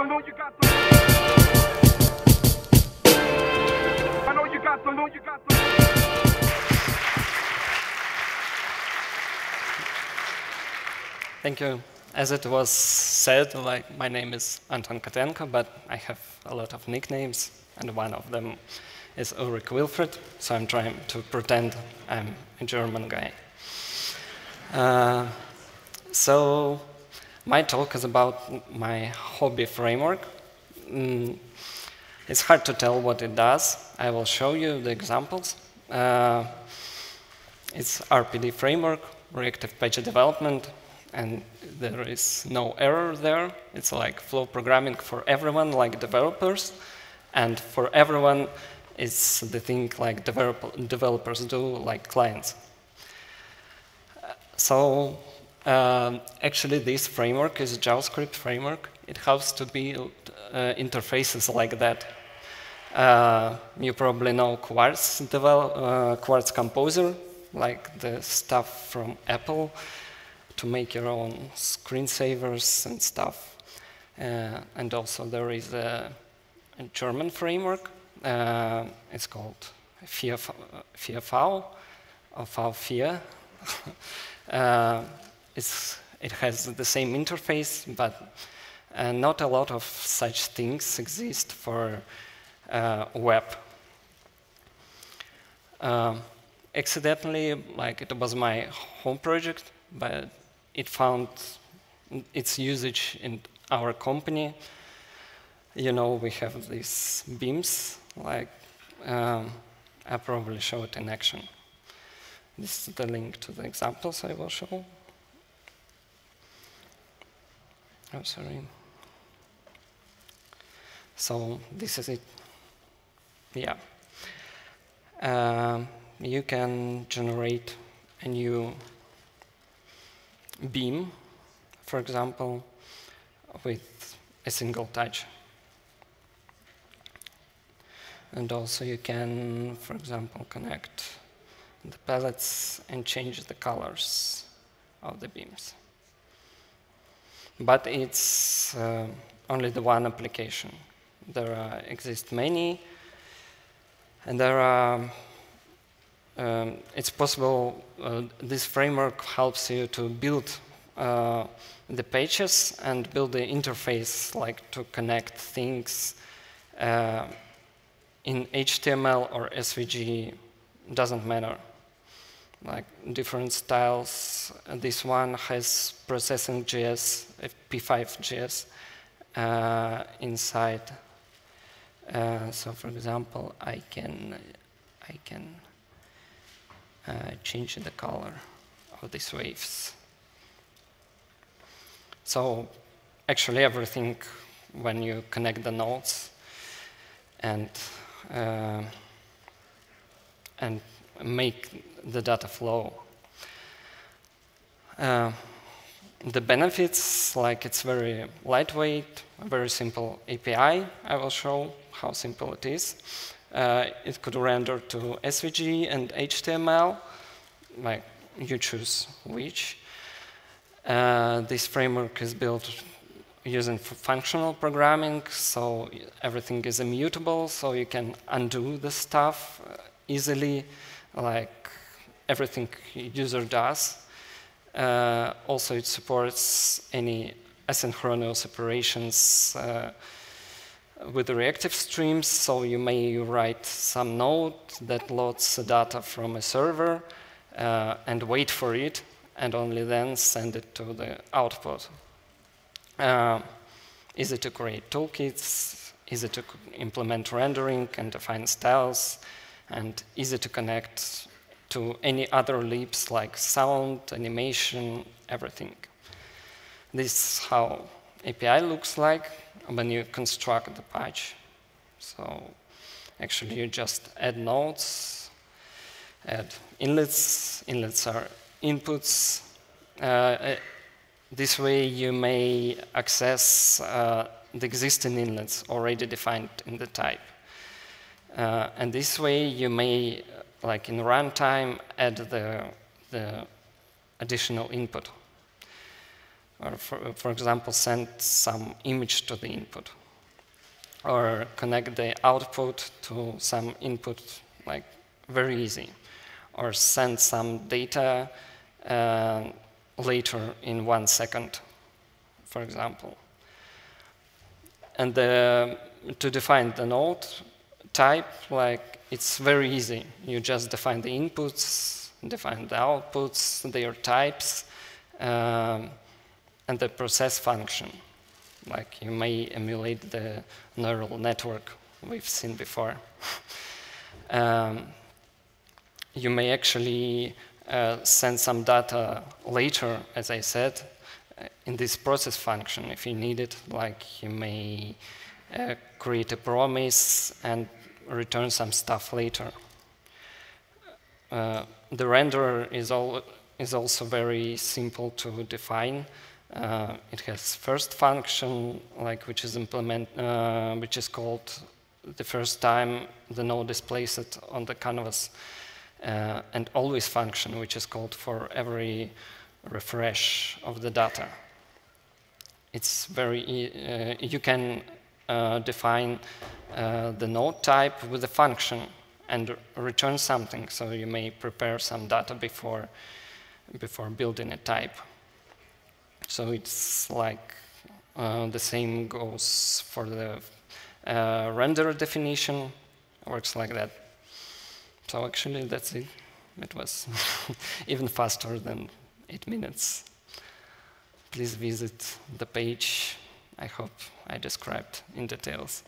to know you got got to. Thank you. As it was said, like my name is Anton Kotenko, but I have a lot of nicknames, and one of them is Ulric Wilfred, so I'm trying to pretend I'm a German guy. Uh, so my talk is about my hobby framework. Mm, it's hard to tell what it does. I will show you the examples. Uh, it's RPD framework, reactive patch development, and there is no error there. It's like flow programming for everyone, like developers, and for everyone, it's the thing like develop developers do, like clients. So um, actually, this framework is a JavaScript framework. It helps to build uh, interfaces like that. Uh, you probably know Quartz, uh, Quartz Composer, like the stuff from Apple to make your own screensavers and stuff. Uh, and also there is a, a German framework. Uh, it's called vvvv, or V4. Uh, it has the same interface, but uh, not a lot of such things exist for uh, web. Um, accidentally, like it was my home project, but it found its usage in our company. You know, we have these beams, like um, I probably show it in action. This is the link to the examples I will show. Oh, sorry. So this is it. Yeah. Um, you can generate a new beam, for example, with a single touch. And also you can, for example, connect the palettes and change the colors of the beams. But it's uh, only the one application. There are, exist many, and there are um, it's possible, uh, this framework helps you to build uh, the pages and build the interface, like to connect things uh, in HTML or SVG, doesn't matter. Like different styles. This one has processing JS, P5JS uh, inside. Uh, so for example, I can, I can uh, change the color of these waves. So actually everything when you connect the nodes and uh, and make the data flow. Uh, the benefits, like it's very lightweight, very simple API. I will show how simple it is. Uh, it could render to SVG and HTML, like you choose which. Uh, this framework is built using functional programming, so everything is immutable, so you can undo the stuff uh, easily, like everything user does. Uh, also, it supports any asynchronous operations uh, with the reactive streams, so you may write some node that loads the data from a server uh, and wait for it, and only then send it to the output. Uh, easy to create toolkits, easy to implement rendering and define styles, and easy to connect to any other libs like sound, animation, everything. This is how API looks like when you construct the patch. So actually you just add nodes, add inlets, inlets are inputs. Uh, uh, this way you may access uh, the existing inlets already defined in the type. Uh, and this way you may, like in runtime, add the, the additional input. or for, for example, send some image to the input, or connect the output to some input, like very easy, or send some data uh, later in one second, for example. And the, to define the node type, like it's very easy. You just define the inputs, define the outputs, their types, um, and the process function. Like you may emulate the neural network we've seen before. um, you may actually uh, send some data later, as I said, uh, in this process function if you need it, like you may uh, create a promise and return some stuff later. Uh, the renderer is, all, is also very simple to define. Uh, it has first function, like which is implement, uh, which is called the first time the node is placed on the canvas, uh, and always function, which is called for every refresh of the data. It's very uh, you can define uh, the node type with a function and return something. So you may prepare some data before before building a type. So it's like uh, the same goes for the uh, render definition, works like that. So actually that's it. It was even faster than eight minutes. Please visit the page. I hope I described in details.